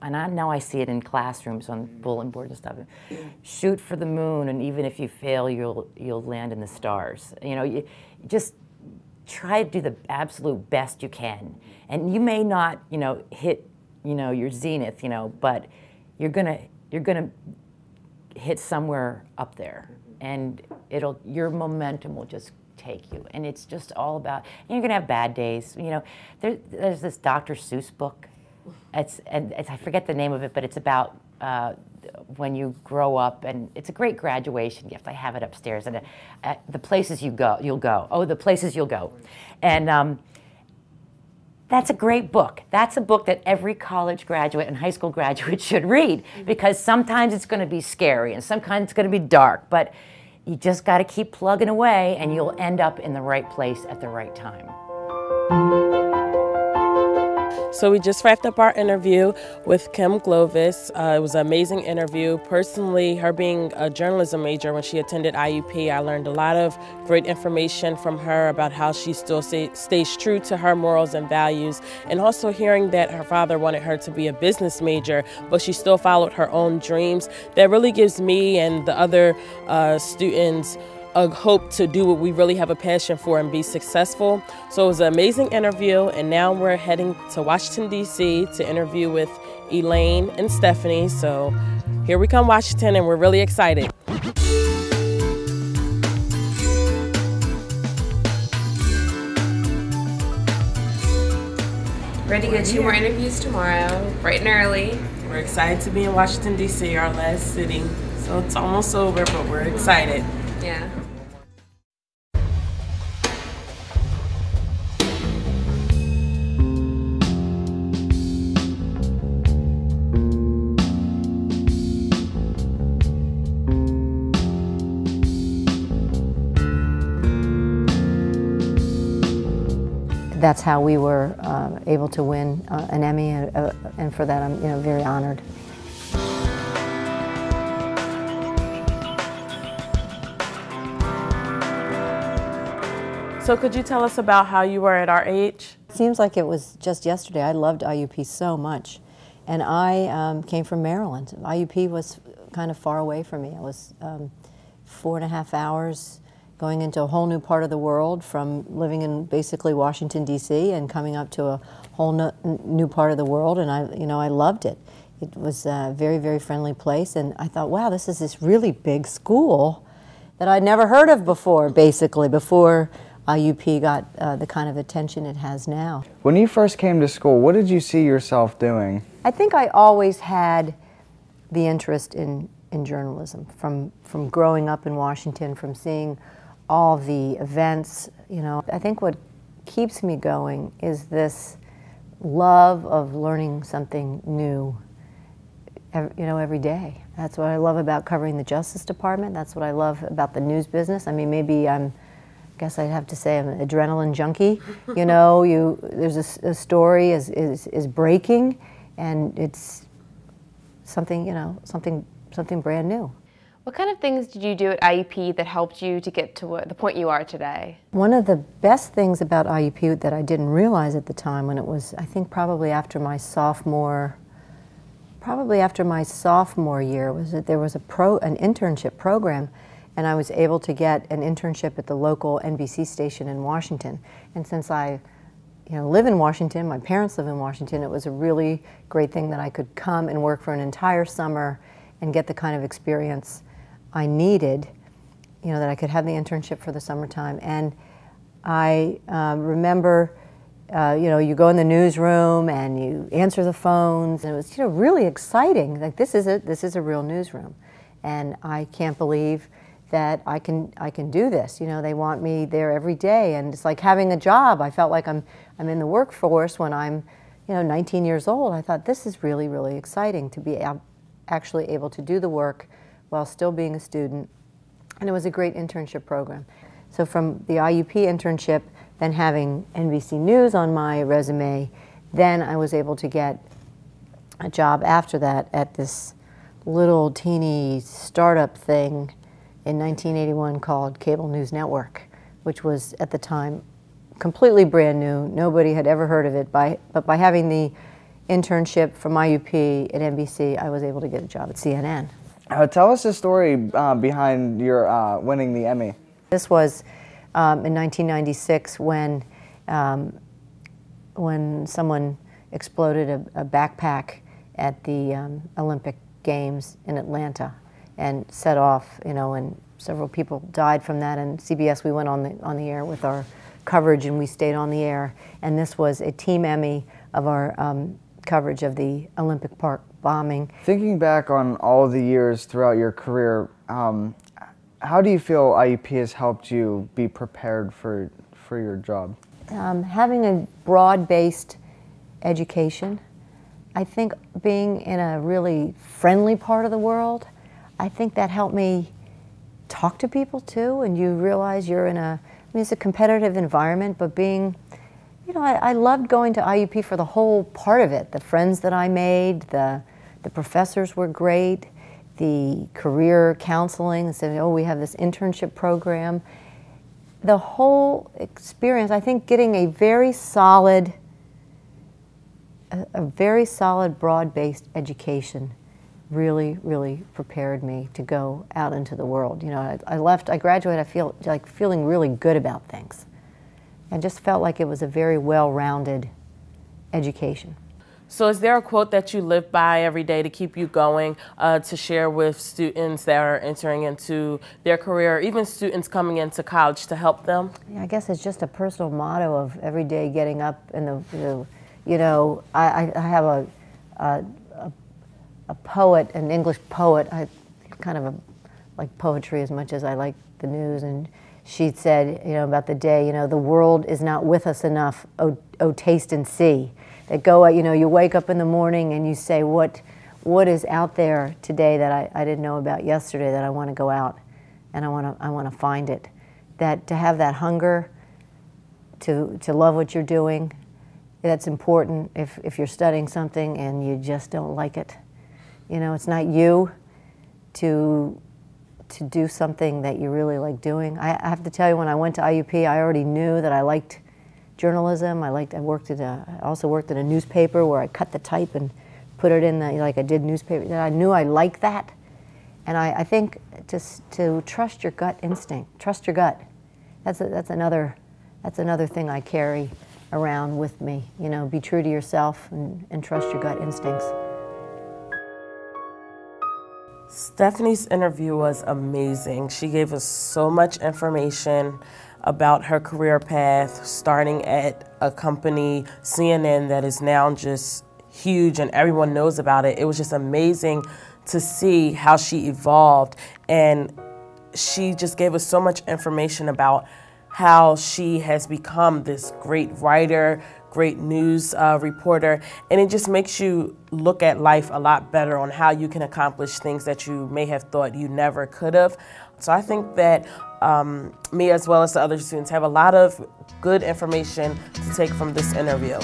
and I, now I see it in classrooms on bulletin boards and stuff. Shoot for the moon, and even if you fail, you'll you'll land in the stars. You know, you just try to do the absolute best you can. And you may not, you know, hit, you know, your zenith, you know, but you're gonna you're gonna hit somewhere up there, and it'll your momentum will just take you. And it's just all about. you're gonna have bad days. You know, there, there's this Dr. Seuss book. It's and it's, I forget the name of it, but it's about uh, when you grow up, and it's a great graduation gift. I have it upstairs, and uh, the places you go, you'll go. Oh, the places you'll go, and um, that's a great book. That's a book that every college graduate and high school graduate should read because sometimes it's going to be scary and sometimes it's going to be dark, but you just got to keep plugging away, and you'll end up in the right place at the right time. So we just wrapped up our interview with Kim Glovas. Uh, it was an amazing interview. Personally, her being a journalism major when she attended IUP, I learned a lot of great information from her about how she still stay, stays true to her morals and values, and also hearing that her father wanted her to be a business major, but she still followed her own dreams. That really gives me and the other uh, students a hope to do what we really have a passion for and be successful. So it was an amazing interview, and now we're heading to Washington, D.C. to interview with Elaine and Stephanie. So here we come, Washington, and we're really excited. Ready to get two more interviews tomorrow, bright and early. We're excited to be in Washington, D.C., our last city. So it's almost over, but we're excited. Yeah. That's how we were uh, able to win uh, an Emmy, uh, and for that I'm you know, very honored. So could you tell us about how you were at our age? Seems like it was just yesterday. I loved IUP so much. And I um, came from Maryland. IUP was kind of far away from me. It was um, four and a half hours going into a whole new part of the world from living in basically Washington, D.C. and coming up to a whole no, new part of the world. And I, you know, I loved it. It was a very, very friendly place. And I thought, wow, this is this really big school that I'd never heard of before, basically, before IUP got uh, the kind of attention it has now. When you first came to school, what did you see yourself doing? I think I always had the interest in, in journalism from, from growing up in Washington, from seeing all the events. You know, I think what keeps me going is this love of learning something new you know, every day. That's what I love about covering the Justice Department. That's what I love about the news business. I mean, maybe I'm guess I'd have to say I'm an adrenaline junkie. you know, you there's a, a, story is, is is breaking, and it's something you know something something brand new. What kind of things did you do at IUP that helped you to get to the point you are today? One of the best things about IUP that I didn't realize at the time when it was I think probably after my sophomore probably after my sophomore year was that there was a pro an internship program and I was able to get an internship at the local NBC station in Washington. And since I you know, live in Washington, my parents live in Washington, it was a really great thing that I could come and work for an entire summer and get the kind of experience I needed, you know, that I could have the internship for the summertime. And I um, remember, uh, you know, you go in the newsroom and you answer the phones, and it was, you know, really exciting. Like this is a this is a real newsroom, and I can't believe that I can I can do this. You know, they want me there every day, and it's like having a job. I felt like I'm I'm in the workforce when I'm, you know, 19 years old. I thought this is really really exciting to be actually able to do the work while still being a student, and it was a great internship program. So from the IUP internship, then having NBC News on my resume, then I was able to get a job after that at this little teeny startup thing in 1981 called Cable News Network, which was at the time completely brand new. Nobody had ever heard of it. By, but by having the internship from IUP at NBC, I was able to get a job at CNN. Uh, tell us the story uh, behind your uh, winning the Emmy. This was um, in 1996 when, um, when someone exploded a, a backpack at the um, Olympic Games in Atlanta and set off, you know, and several people died from that. And CBS, we went on the, on the air with our coverage and we stayed on the air. And this was a team Emmy of our um, coverage of the Olympic Park bombing. Thinking back on all the years throughout your career, um, how do you feel IUP has helped you be prepared for, for your job? Um, having a broad-based education, I think being in a really friendly part of the world, I think that helped me talk to people too, and you realize you're in a, I mean, it's a competitive environment, but being, you know, I, I, loved going to IUP for the whole part of it. The friends that I made, the, the professors were great, the career counseling, said, oh, we have this internship program. The whole experience, I think getting a very solid, a, very solid broad-based education really, really prepared me to go out into the world. You know, I, I left, I graduated, I feel like feeling really good about things. I just felt like it was a very well-rounded education. So is there a quote that you live by every day to keep you going, uh, to share with students that are entering into their career, or even students coming into college to help them? Yeah, I guess it's just a personal motto of every day getting up the, the you know, I, I have a, a, a poet, an English poet, I kind of a, like poetry as much as I like the news, and she said, you know, about the day, you know, the world is not with us enough, oh, oh taste and see. That go, you know, you wake up in the morning and you say, what, what is out there today that I, I didn't know about yesterday that I want to go out and I want to, I want to find it. That to have that hunger, to, to love what you're doing, that's important if, if you're studying something and you just don't like it. You know, it's not you to to do something that you really like doing. I, I, have to tell you, when I went to IUP, I already knew that I liked journalism. I liked. I worked at a. I also worked at a newspaper where I cut the type and put it in the like I did newspaper. I knew I liked that, and I, I think just to trust your gut instinct. Trust your gut. That's a, that's another that's another thing I carry around with me. You know, be true to yourself and, and trust your gut instincts. Stephanie's interview was amazing. She gave us so much information about her career path, starting at a company, CNN, that is now just huge and everyone knows about it. It was just amazing to see how she evolved. And she just gave us so much information about how she has become this great writer, great news uh, reporter, and it just makes you look at life a lot better on how you can accomplish things that you may have thought you never could have. So I think that um, me as well as the other students have a lot of good information to take from this interview.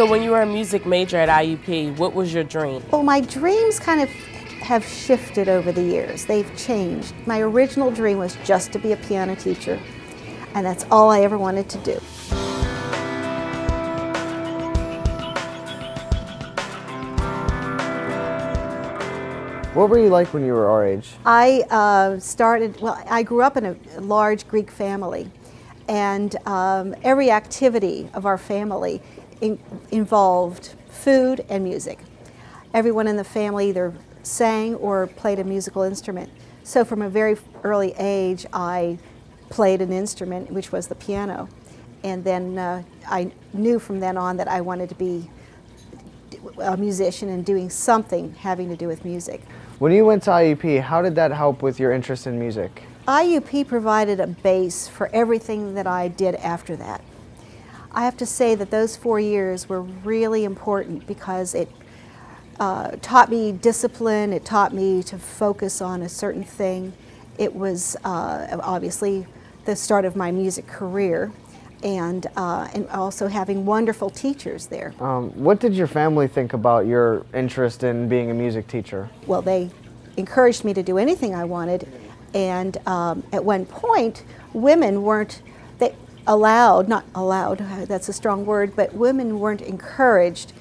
So when you were a music major at IUP, what was your dream? Well, my dreams kind of have shifted over the years. They've changed. My original dream was just to be a piano teacher, and that's all I ever wanted to do. What were you like when you were our age? I uh, started, well, I grew up in a large Greek family, and um, every activity of our family in, involved food and music. Everyone in the family either sang or played a musical instrument. So from a very early age, I played an instrument, which was the piano. And then uh, I knew from then on that I wanted to be a musician and doing something having to do with music. When you went to IUP, how did that help with your interest in music? IUP provided a base for everything that I did after that. I have to say that those four years were really important because it uh, taught me discipline, it taught me to focus on a certain thing. It was uh, obviously the start of my music career and, uh, and also having wonderful teachers there. Um, what did your family think about your interest in being a music teacher? Well, they encouraged me to do anything I wanted and um, at one point women weren't they, allowed, not allowed, that's a strong word, but women weren't encouraged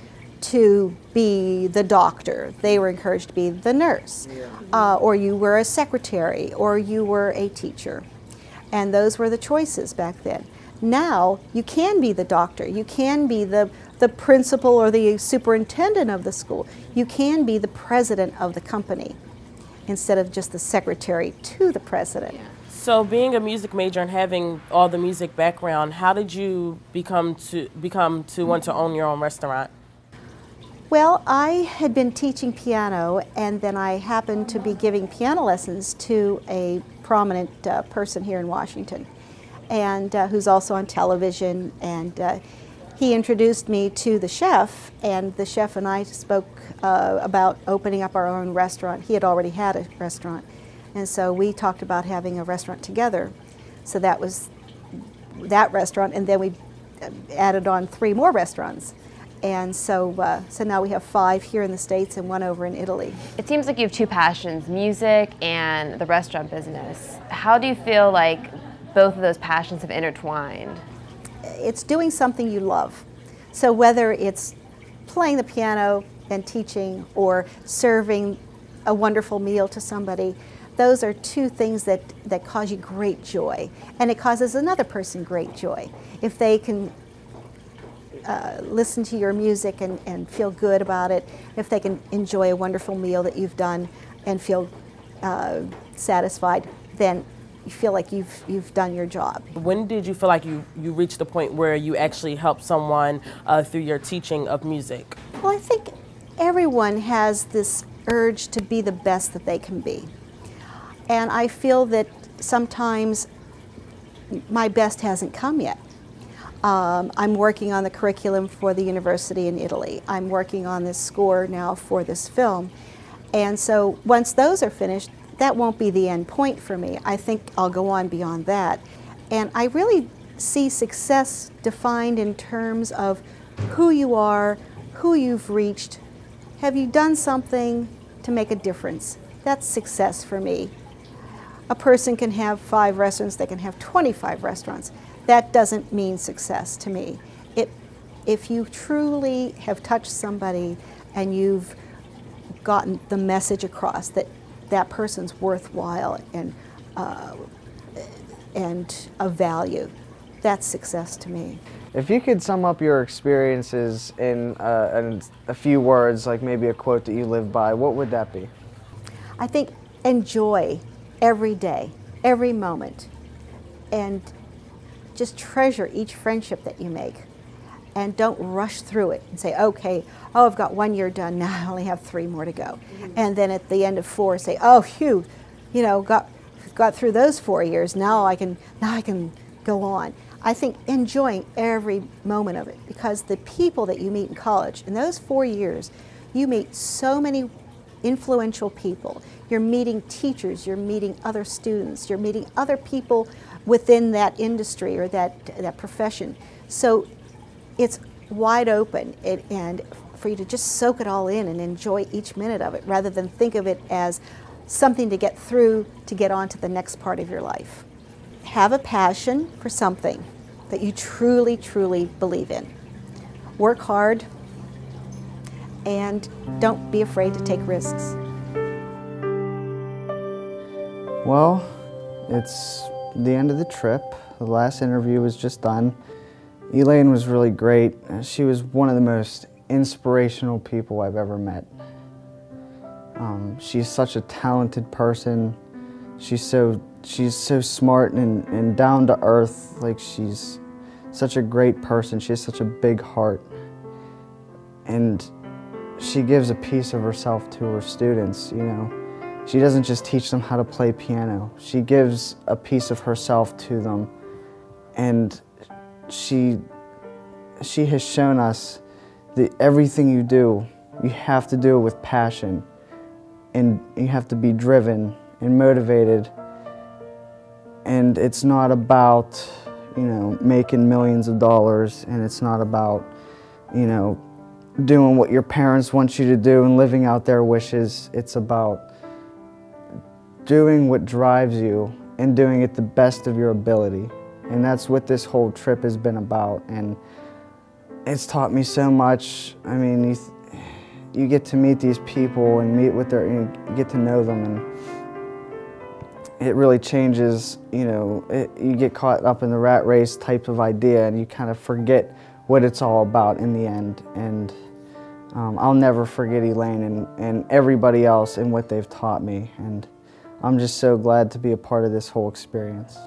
to be the doctor. They were encouraged to be the nurse, uh, or you were a secretary, or you were a teacher. And those were the choices back then. Now, you can be the doctor, you can be the the principal or the superintendent of the school. You can be the president of the company instead of just the secretary to the president. So, being a music major and having all the music background, how did you become to become to want to own your own restaurant? Well, I had been teaching piano, and then I happened to be giving piano lessons to a prominent uh, person here in Washington, and uh, who's also on television. And uh, he introduced me to the chef, and the chef and I spoke uh, about opening up our own restaurant. He had already had a restaurant, and so we talked about having a restaurant together. So that was that restaurant, and then we added on three more restaurants. And so, uh, so now we have five here in the States and one over in Italy. It seems like you have two passions, music and the restaurant business. How do you feel like both of those passions have intertwined? It's doing something you love. So whether it's playing the piano and teaching or serving a wonderful meal to somebody, those are two things that, that cause you great joy. And it causes another person great joy. If they can uh, listen to your music and, and feel good about it, if they can enjoy a wonderful meal that you've done and feel uh, satisfied, then you feel like you've, you've done your job. When did you feel like you, you reached the point where you actually helped someone uh, through your teaching of music? Well, I think everyone has this urge to be the best that they can be. And I feel that sometimes my best hasn't come yet. Um, I'm working on the curriculum for the university in Italy. I'm working on this score now for this film. And so once those are finished, that won't be the end point for me. I think I'll go on beyond that. And I really see success defined in terms of who you are, who you've reached. Have you done something to make a difference? That's success for me. A person can have five restaurants, they can have 25 restaurants that doesn't mean success to me. It, if you truly have touched somebody and you've gotten the message across that that person's worthwhile and, uh, and of value, that's success to me. If you could sum up your experiences in, uh, in a few words, like maybe a quote that you live by, what would that be? I think enjoy every day, every moment, and just treasure each friendship that you make and don't rush through it and say, okay, oh, I've got one year done, now I only have three more to go. Mm-hmm. And then at the end of four, say, oh, phew, you know, got, got through those four years, now I can, now I can go on. I think enjoying every moment of it because the people that you meet in college, in those four years, you meet so many influential people. You're meeting teachers, you're meeting other students, you're meeting other people within that industry or that, that profession. So it's wide open and for you to just soak it all in and enjoy each minute of it rather than think of it as something to get through to get on to the next part of your life. Have a passion for something that you truly, truly believe in. Work hard and don't be afraid to take risks. Well, it's the end of the trip. The last interview was just done. Elaine was really great. She was one of the most inspirational people I've ever met. Um, she's such a talented person. She's so she's so smart and, and down to earth. Like she's such a great person. She has such a big heart. And she gives a piece of herself to her students, you know. She doesn't just teach them how to play piano. She gives a piece of herself to them. And she, she has shown us that everything you do, you have to do it with passion. And you have to be driven and motivated. And it's not about, you know, making millions of dollars. And it's not about, you know, doing what your parents want you to do and living out their wishes. It's about doing what drives you and doing it the best of your ability. And that's what this whole trip has been about. And it's taught me so much. I mean, you, you get to meet these people and meet with their, you get to know them and it really changes, you know, it, you get caught up in the rat race type of idea and you kind of forget what it's all about in the end. And um, I'll never forget Elaine and, and everybody else and what they've taught me. And I'm just so glad to be a part of this whole experience.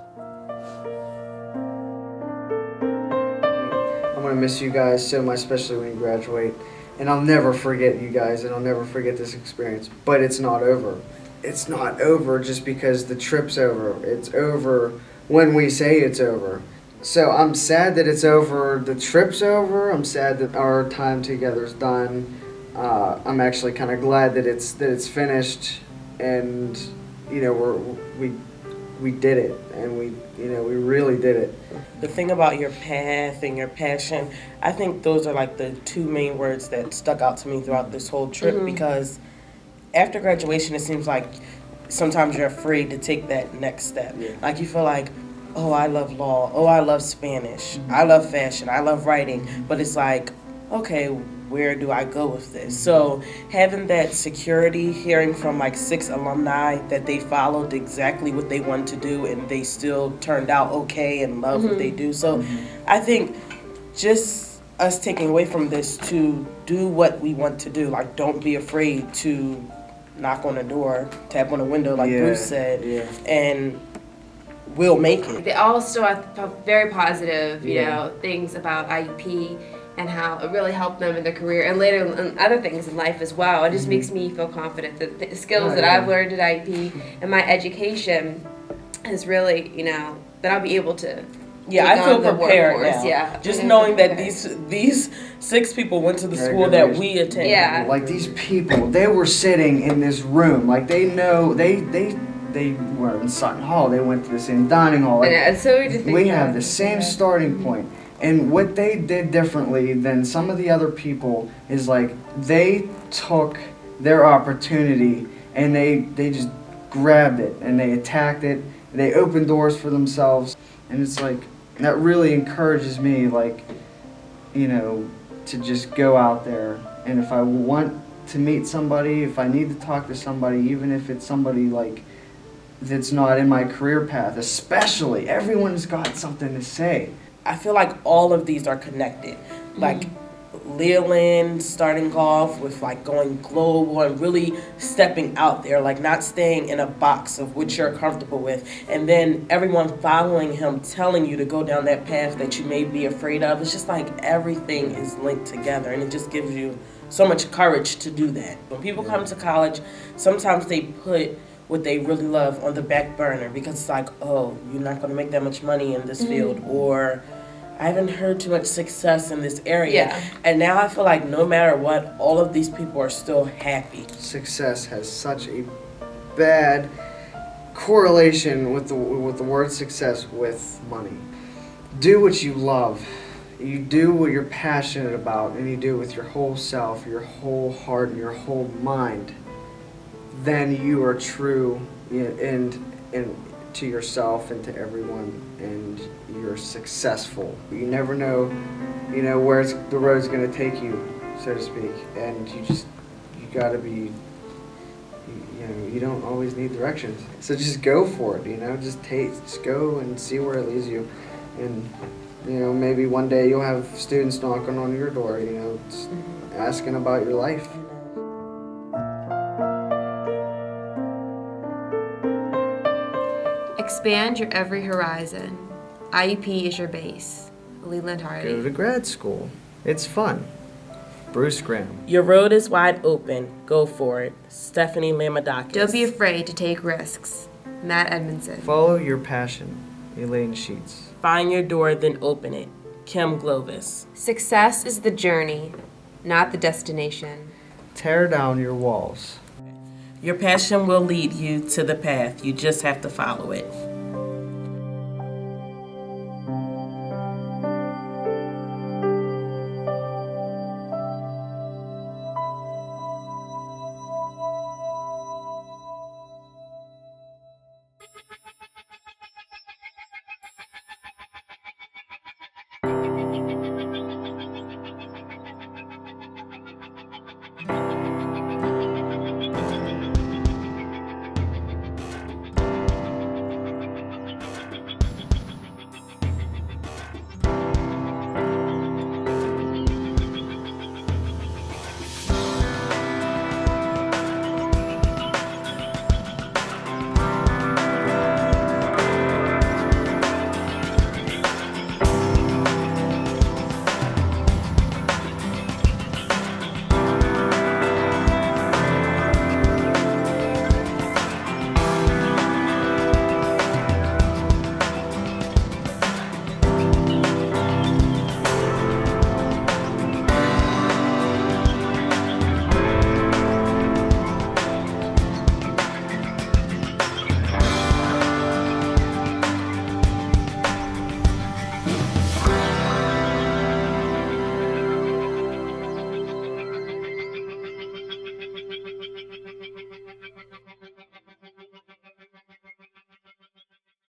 I'm gonna miss you guys so much, especially when you graduate. And I'll never forget you guys, and I'll never forget this experience. But it's not over. It's not over just because the trip's over. It's over when we say it's over. So I'm sad that it's over. The trip's over. I'm sad that our time together's done. Uh, I'm actually kind of glad that it's that it's finished, and you know we're we we did it, and we you know we really did it. The thing about your path and your passion, I think those are like the two main words that stuck out to me throughout this whole trip Mhm. because after graduation, it seems like sometimes you're afraid to take that next step. Like you feel like, oh, I love law. Oh, I love Spanish. I love fashion. I love writing. But it's like, okay, where do I go with this? So having that security, hearing from like six alumni that they followed exactly what they wanted to do and they still turned out okay and love what Mhm. they do. So I think just us taking away from this to do what we want to do. Like don't be afraid to knock on a door, tap on a window like Yeah, Bruce said, yeah. and we'll make it. They all still have very positive, you Yeah. know, things about IUP and how it really helped them in their career and later in other things in life as well. It just Mhm. makes me feel confident that the skills Oh, that yeah. I've learned at IP and my education is really, you know, that I'll be able to. Yeah, I feel prepared workforce. now. Yeah, just knowing that these these six people went to the school that we attend. Yeah. Like these people, they were sitting in this room. Like they know they they they were in Sutton Hall. They went to the same dining hall. Like, Yeah, it's so weird to think we of. have the same starting point. And what they did differently than some of the other people is like they took their opportunity and they they just grabbed it and they attacked it. They opened doors for themselves, and it's like that really encourages me. Like you know, to just go out there. And if I want to meet somebody, if I need to talk to somebody, even if it's somebody like that's not in my career path, especially, everyone's got something to say. I feel like all of these are connected. Like Leland starting off with like going global and really stepping out there, like not staying in a box of what you're comfortable with. And then everyone following him, telling you to go down that path that you may be afraid of. It's just like everything is linked together and it just gives you so much courage to do that. When people come to college, sometimes they put what they really love on the back burner because it's like, oh, you're not going to make that much money in this Mhm. field, or I haven't heard too much success in this area. Yeah. And now I feel like no matter what, all of these people are still happy. Success has such a bad correlation with the with the word success with money. Do what you love. You do what you're passionate about, and you do it with your whole self, your whole heart, and your whole mind. Then you are true and and to yourself and to everyone, and you're successful. You never know, you know where the road's going to take you, so to speak, and you just you got to be you, know you don't always need directions. So just go for it you know just take just go and see where it leads you. And you know maybe one day you'll have students knocking on your door you know just mm-hmm. asking about your life Expand your every horizon. IUP is your base. Leland Hardy. go to grad school it's fun bruce graham Your road is wide open. Go for it. Stephanie Lamadakis. Don't be afraid to take risks. Matt Edmondson. follow your passion elaine sheets Find your door, then open it. Kim Glovas. Success is the journey, not the destination. tear down your walls Your passion will lead you to the path. You just have to follow it.